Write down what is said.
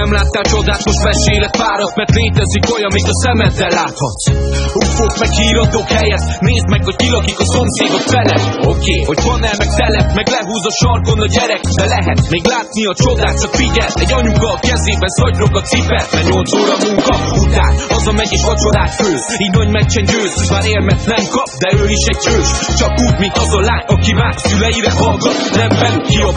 nem láttál csodát, most mesélek párat Mert létezik olyan, amit a szemeddel láthatsz. Ufók meg híradók helyett Nézd meg, hogy kilakik a szomszédok fele. Oké, okay, hogy panel meg telep Meg lehúz a sarkon a gyerek. De lehet még látni a csodát, csak figyel Egy anyuka a kezében szagyrok a cipet. Mert 8 óra munka után Hazamegy és vacsorát főz. Így nagy meccsen győz Már érmet nem kap, de ő is egy csős. Csak úgy, mint az a lány, aki már szüleire hallgat Nem velük kiabál